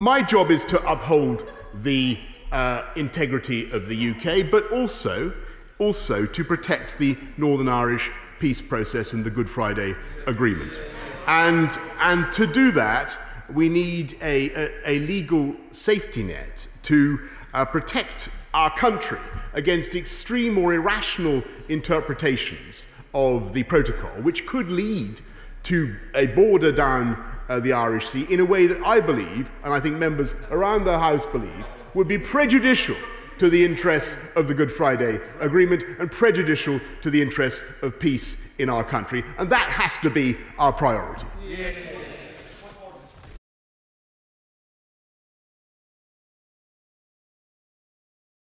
My job is to uphold the uh, integrity of the UK, but also, also to protect the Northern Irish peace process and the Good Friday Agreement. And, and to do that, we need a, a, a legal safety net to uh, protect our country against extreme or irrational interpretations of the protocol, which could lead to a border down uh, the Irish Sea in a way that I believe, and I think members around the House believe, would be prejudicial to the interests of the Good Friday Agreement and prejudicial to the interests of peace in our country. And that has to be our priority. Yeah.